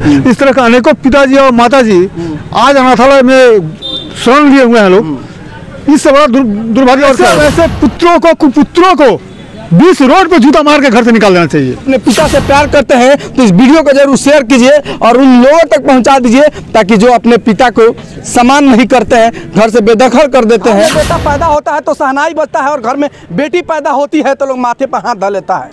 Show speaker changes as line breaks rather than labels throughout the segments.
इस तरह का अनेकों पिताजी और माताजी आज अनाथालय में शरण लिए हुए हैं लोग। इससे बड़ा दुर्भाग्य और ऐसे पुत्रों को कुपुत्रों को बीस रोड पे जूता मार के घर से निकाल देना चाहिए।
अपने पिता से प्यार करते हैं तो इस वीडियो को ज़रूर शेयर कीजिए और उन लोगों तक पहुँचा दीजिए ताकि जो अपने पिता को सम्मान नहीं करते हैं घर से बेदखल कर देते हैं। बेटा पैदा होता है तो सहनाई बचता है और घर में बेटी पैदा होती है तो लोग माथे पर हाथ धर लेता है।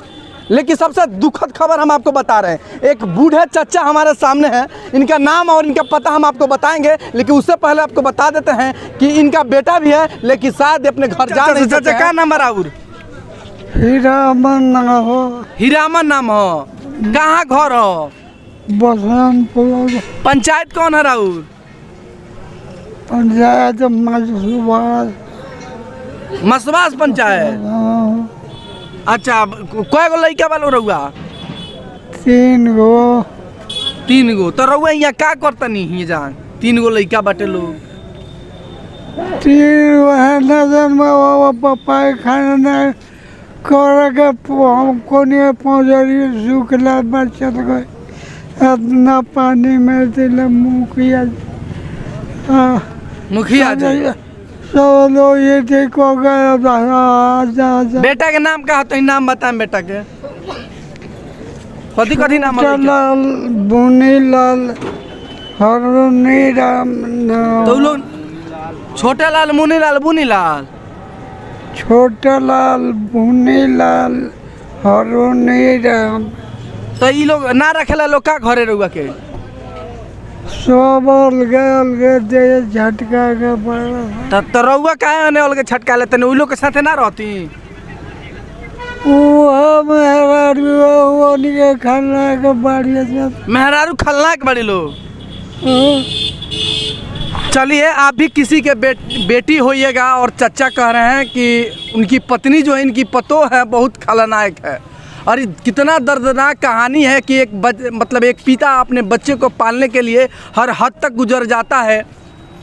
लेकिन सबसे दुखद खबर हम आपको बता रहे हैं। एक बूढ़े चचा हमारे सामने हैं। इनका नाम और इनका पता हम आपको बताएँगे लेकिन उससे पहले आपको बता देते हैं कि इनका बेटा भी है लेकिन शायद अपने घर जा नहीं सकते क्या नाम है राहुल?
हीरा मन हो।
हीरामन नाम हो। कहाँ घर हो? पंचायत कौन है राहुल?
पंचायत
मसवास पंचायत। अच्छा कय गो लड़का वालो रहुआ
तीन गो
तीन गो तो रहुआ यहाँ का करतनी हिए जान? तीन गो लड़का बाटे लोग
तीन वह नज़र में वो पपाई खाने न कर के हमको नहीं पहुँचरी सूखला बचत गए इतना पानी में दिल हाँ
मुखिया जी
सब लोग ये देखो
बेटा के नाम का तो नाम बताएँ बेटा के। कथी कथी नाम है लड़का?
लाल हरुनी राम
तो लोग छोटे लाल मुनी लाल बुनी लाल
छोटा लाल बुनीलाल हरुनी राम
तो ई लोग ना रखेला लोग का घरे रहुआ के?
सब अलगे अलगे दे झटका के पड़ा।
तो काहे ओने अलगे छटका लेते के साथे ना रहती। मेहरारू खलनाक बड़ी लोग चलिए आप भी किसी के बेट, बेटी होइएगा और चचा कह रहे हैं कि उनकी पत्नी जो है इनकी पतो है बहुत खलनायक है। और कितना दर्दनाक कहानी है कि एक बच, मतलब एक पिता अपने बच्चे को पालने के लिए हर हद तक गुजर जाता है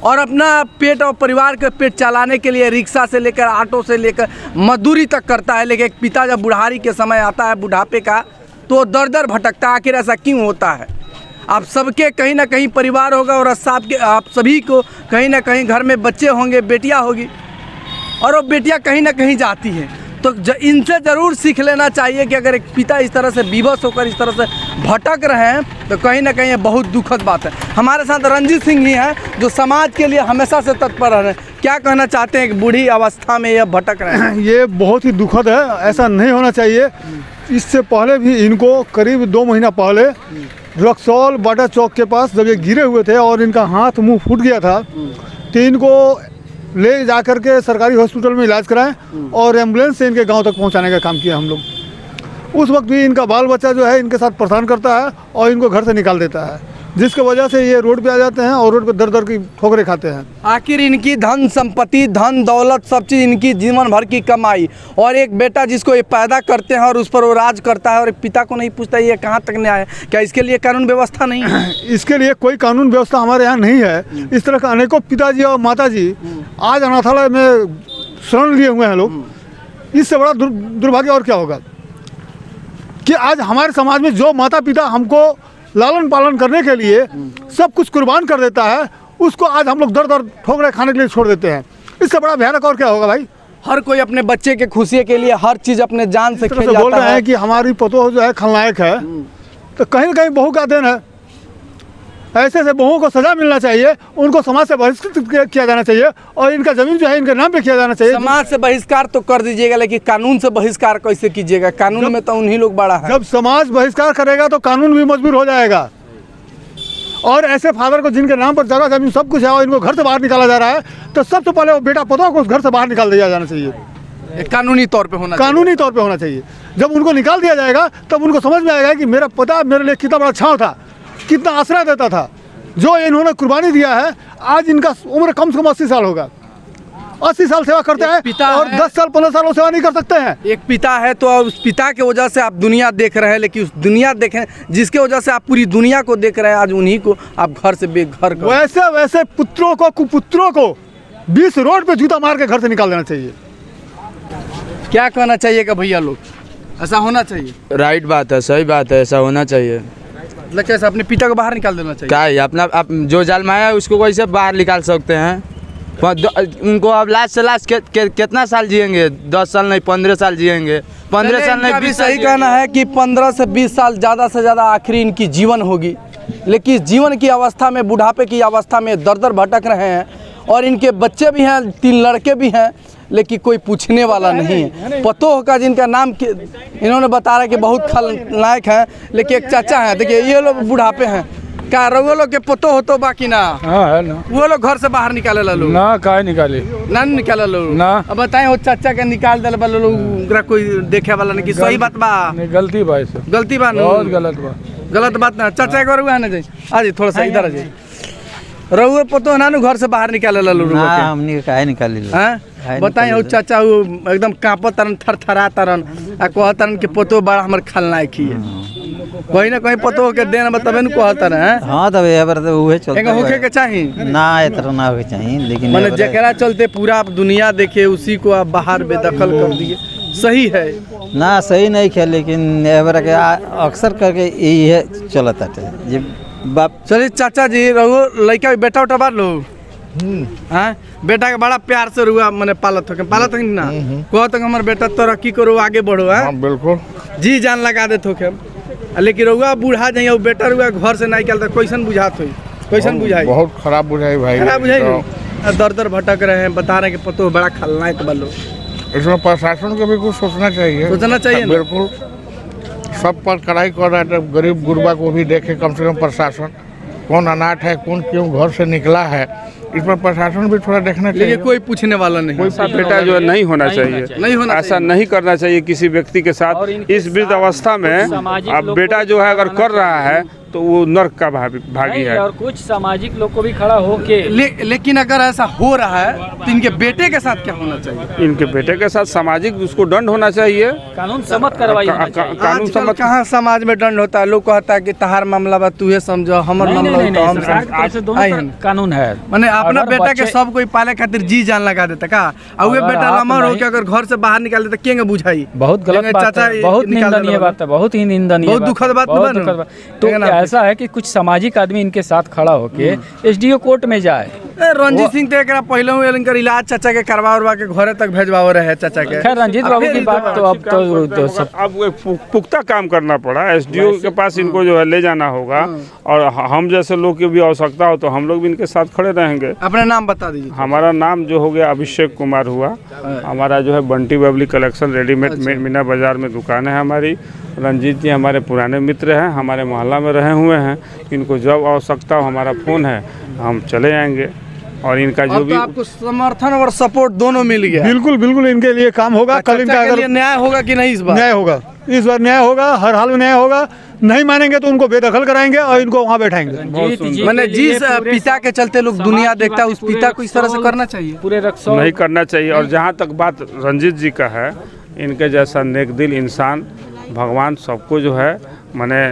और अपना पेट और परिवार के पेट चलाने के लिए रिक्शा से लेकर ऑटो से लेकर मजदूरी तक करता है। लेकिन एक पिता जब बुढ़ारी के समय आता है बुढ़ापे का तो दर दर भटकता है आखिर ऐसा क्यों होता है? आप सबके कहीं ना कहीं परिवार होगा और सब के आप सभी को कहीं ना कहीं घर में बच्चे होंगे बेटियाँ होगी और वो बेटियाँ कहीं ना कहीं जाती हैं। तो इनसे ज़रूर सीख लेना चाहिए कि अगर एक पिता इस तरह से विवश होकर इस तरह से भटक रहे हैं तो कहीं ना कहीं ये बहुत दुखद बात है। हमारे साथ रंजीत सिंह ही हैं, जो समाज के लिए हमेशा से तत्पर रह हैं। क्या कहना चाहते हैं? कि बूढ़ी अवस्था में ये भटक रहे हैं।
ये बहुत ही दुखद है, ऐसा नहीं होना चाहिए। इससे पहले भी इनको करीब दो महीना पहले रक्सौल बाटा चौक के पास जब ये गिरे हुए थे और इनका हाथ मुँह फूट गया था तो इनको ले जा कर के सरकारी हॉस्पिटल में इलाज कराएँ और एंबुलेंस से इनके गाँव तक पहुँचाने का काम किया हम लोग। उस वक्त भी इनका बाल बच्चा जो है इनके साथ परेशान करता है और इनको घर से निकाल देता है। जिसके वजह से ये रोड पे आ जाते हैं और रोड पे दर दर की ठोकरें खाते हैं।
आखिर इनकी धन संपत्ति धन दौलत सब चीज़ इनकी जीवन भर की कमाई और एक बेटा जिसको ये पैदा करते हैं और उस पर वो राज करता है और पिता को नहीं पूछता ये कहाँ तक न्याय है। क्या इसके लिए कानून व्यवस्था नहीं है?
इसके लिए कोई कानून व्यवस्था हमारे यहाँ नहीं है। इस तरह का अनेकों पिताजी और माताजी आज अनाथालय में शरण लिए हुए हैं लोग। इससे बड़ा दुर्भाग्य और क्या होगा? कि आज हमारे समाज में जो माता पिता हमको लालन पालन करने के लिए सब कुछ कुर्बान कर देता है उसको आज हम लोग दर दर ठोकरे खाने के लिए छोड़ देते हैं। इससे बड़ा भयानक और क्या होगा भाई?
हर कोई अपने बच्चे के खुशी के लिए हर चीज़ अपने जान से खेल
से बोल
जाता
रहे
है
हैं। कि हमारी पतोह जो है खलनायक है तो कहीं ना कहीं बहू का देन है ऐसे ऐसे बहुओं को सजा मिलना चाहिए उनको समाज से बहिष्कृत किया- जाना चाहिए और इनका ज़मीन जो है इनके नाम पे किया जाना चाहिए।
समाज से बहिष्कार तो कर दीजिएगा लेकिन कानून से बहिष्कार कैसे कीजिएगा? कानून में तो उन्हीं लोग बड़ा है।
जब समाज बहिष्कार करेगा तो कानून भी मजबूर हो जाएगा। और ऐसे फादर को जिनके नाम पर जगह ज़मीन सब कुछ है और इनको घर से बाहर निकाला जा रहा है तो सबसे पहले वो बेटा पता को उस घर से बाहर निकाल दिया जाना चाहिए।
कानूनी तौर पे होना
कानूनी तौर पे होना चाहिए। जब उनको निकाल दिया जाएगा तब उनको समझ में आएगा कि मेरा पता मेरे लिए कितना बड़ा छाव था। कितना आश्रय देता था। जो इन्होंने कुर्बानी दिया है आज इनका उम्र कम से कम अस्सी साल होगा। अस्सी साल सेवा करते हैं
पिता
और
है।
दस साल पंद्रह साल वो सेवा नहीं कर सकते हैं।
एक पिता है तो उस पिता के वजह से आप दुनिया देख रहे हैं लेकिन उस दुनिया देखें जिसके वजह से आप पूरी दुनिया को देख रहे हैं आज उन्हीं को आप घर से बेघर कर
वैसे वैसे पुत्रों को कुपुत्रों को बीस रोड पे जूता मार के घर से निकाल देना चाहिए।
क्या कहना चाहिए कि भैया लोग? ऐसा होना चाहिए।
राइट बात है सही बात है ऐसा होना चाहिए।
मतलब कैसे अपने पिता को बाहर निकाल देना चाहिए।
क्या है अपना अप, जो जलमाया है उसको कैसे बाहर निकाल सकते हैं? उनको अब लास्ट से लास्ट के, के, कितना साल जिएँगे? दस साल नहीं पंद्रह साल जिएँगे। पंद्रह साल नहीं बीस
सही कहना है कि 15 से 20 साल ज़्यादा से ज़्यादा आखिरी इनकी जीवन होगी। लेकिन जीवन की अवस्था में बुढ़ापे की अवस्था में दर दर भटक रहे हैं और इनके बच्चे भी हैं तीन लड़के भी हैं। लेकिन कोई पूछने वाला नहीं है। पतो होगा जिनका नाम के इन्होंने बता रहा है कि बहुत खलनायक हैं लेकिन एक चाचा हैं देखिए ये लोग बुढ़ापे हैं। क्या रउआ लोग के पतो हो तो बाकी ना।
हाँ ना।
वो लोग घर से बाहर निकाले ला लोग
ना काहे निकाली?
ना निकाले लोग
ना।
अब बताएँ वो चाचा के निकाल दिल वाला लोग कोई देखे वाला नहीं कि सही बात बा।
गलती से
गलती बा
बहुत गलत बा।
गलत बात ना। चाचा एक बार हुआ ना जाई आ थोड़ा सा इधर आ जाइए। रहुए पतो है ना नु घर से बाहर निकाले ला लोग
ना हमनी के। काहे निकाली लो
हैं? बताई हो चाचा वो एकदम कांपत तरन थरथरा तरन आ कह तरन के पतो बड़ा हमर खलनायक ही है। कहीं ना कहीं पतो के देना बताबे न कह तरन हैं?
हाँ तब ये बार तो उहे चलते
एँगा होके के चाही?
ना इतना ना होके चाहिए लेकिन
माने जकरा चलते पूरा दुनिया देखे उसी को आप बाहर बेदखल कर दिए। सही है?
ना सही नहीं है लेकिन ये के अक्सर करके यही है चलत है। जे बाप।
चलिए चाचा जी रहो लड़का बेटा उठा बार लो। हाँ? बेटा के बड़ा प्यार से रुआ मैंने पालत हो पालत हो ना? कहो तो हमारे बेटा तरक्की करो आगे बढ़ो हाँ?
बिल्कुल।
जी जान लगा देते हो लेकिन रहुआ बूढ़ा जाइए बेटा रुआ घर से नहीं निकलता कैसन बुझात हो कैसन बुझाई?
बहुत खराब बुझाई भाई।
खराब बुझाई
तो
दर दर भटक रहे हैं बता रहे हैं कि पतो बड़ा खलनायक बलो
इसमें प्रशासन को भी कुछ सोचना चाहिए।
सोचना चाहिए
बिल्कुल। सब पर कड़ाई कर रहा है तो गरीब गुरबा को भी देखे कम से कम प्रशासन कौन अनाथ है कौन क्यों घर से निकला है इस पर प्रशासन भी थोड़ा देखना चाहिए।
कोई पूछने वाला नहीं
कोई बेटा जो है नहीं होना चाहिए।
नहीं होना
ऐसा नहीं करना चाहिए किसी व्यक्ति के साथ। इस वृद्ध अवस्था में अब बेटा जो है अगर कर रहा है तो वो नर्क का भागी भागी है।
और कुछ सामाजिक लोग को भी खड़ा होके
ले, लेकिन अगर ऐसा हो रहा है तो इनके बेटे के साथ क्या होना चाहिए?
इनके बेटे के साथ सामाजिक उसको दंड होना चाहिए।
कानून सम्मत कार्रवाई
का-
होना
का- कानून सम्मत
कहाँ समाज में दंड होता है? लोग कहता है कि तहार मामला बा तू समझो हमर मामला हो तो
की
हैं।
कानून है।
मैंने अपना बेटा के सब कोई पाले खातिर जी जान लगा देता का? और वे बेटा लमर हो के अगर घर से बाहर निकाल देता केंगे बुझाई?
बहुत गलत बात
चाचा
है बहुत निंदनीय बात है बहुत ही निंदनीय
बहुत दुखद बात
बहुत
बा ना?
दुखद बात। तो ऐसा है कि कुछ सामाजिक आदमी इनके साथ खड़ा होके एसडीओ कोर्ट में जाए।
रंजीत सिंह तो एकरा पहले इलाज चाचा के करवा उरवा के घरे तक भेजवाओ रहे चाचा के।
खैर रंजीत बाबू की बात तो अब तो, तो सब
अब वो एक पु- पुख्ता काम करना पड़ा। एसडीओ के पास इनको जो है ले जाना होगा। और हम जैसे लोग की भी आवश्यकता हो तो हम लोग भी इनके साथ खड़े रहेंगे।
अपना नाम बता दीजिए।
हमारा नाम जो हो गया अभिषेक कुमार हुआ। हमारा जो है बंटी बबली कलेक्शन रेडीमेड
अच्छा।
मीना बाज़ार में दुकान है हमारी। रंजीत जी हमारे पुराने मित्र हैं हमारे मोहल्ला में रहे हुए हैं। इनको जब आवश्यकता हो हमारा फ़ोन है हम चले आएँगे। और इनका जो भी
तो आपको समर्थन और सपोर्ट दोनों मिल गया।
बिल्कुल बिल्कुल इनके लिए काम होगा। कल इनका अगर
न्याय होगा कि नहीं इस बार?
न्याय होगा। इस बार न्याय होगा हर हाल में न्याय होगा। नहीं मानेंगे तो उनको बेदखल कराएँगे और इनको वहाँ बैठाएँगे।
मैंने जिस पिता के चलते लोग दुनिया देखता है उस पिता को इस तरह से करना चाहिए।
पूरे
नहीं करना चाहिए। और जहाँ तक बात रंजीत जी का है इनके जैसा नेक दिल इंसान भगवान सबको जो है मैंने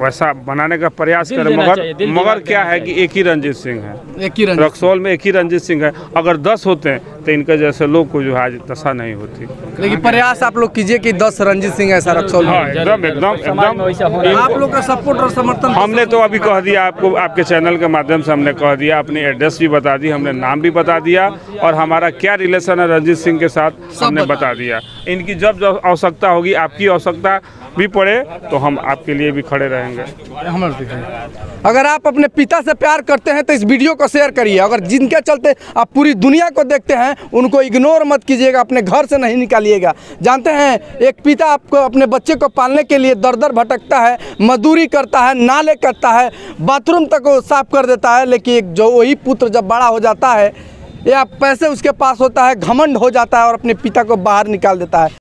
वैसा बनाने का प्रयास करे मगर मगर क्या है कि एक ही रंजीत सिंह है।
एक ही
रक्सौल में एक ही रंजीत सिंह है। अगर दस होते हैं तो इनके जैसे लोग को जो है आज दशा नहीं होती।
लेकिन प्रयास आप लोग कीजिए कि दस रंजीत सिंह ऐसा रक्सौल
हाँ एकदम एकदम
समाज में वैसा होना
एकदम
आप लोग का सपोर्ट और समर्थन
हमने तो अभी कह दिया आपको आपके चैनल के माध्यम से हमने कह दिया अपनी एड्रेस भी बता दी हमने नाम भी बता दिया और हमारा क्या रिलेशन है रंजीत सिंह के साथ हमने बता दिया। इनकी जब जब आवश्यकता होगी आपकी आवश्यकता भी पड़े तो हम आपके लिए भी खड़े रहेंगे
हमारे दिखाइए। अगर आप अपने पिता से प्यार करते हैं तो इस वीडियो को शेयर करिए। अगर जिनके चलते आप पूरी दुनिया को देखते हैं उनको इग्नोर मत कीजिएगा अपने घर से नहीं निकालिएगा। जानते हैं एक पिता आपको अपने बच्चे को पालने के लिए दर दर भटकता है मजदूरी करता है नाले करता है बाथरूम तक वो साफ़ कर देता है लेकिन एक जो वही पुत्र जब बड़ा हो जाता है या पैसे उसके पास होता है घमंड हो जाता है और अपने पिता को बाहर निकाल देता है।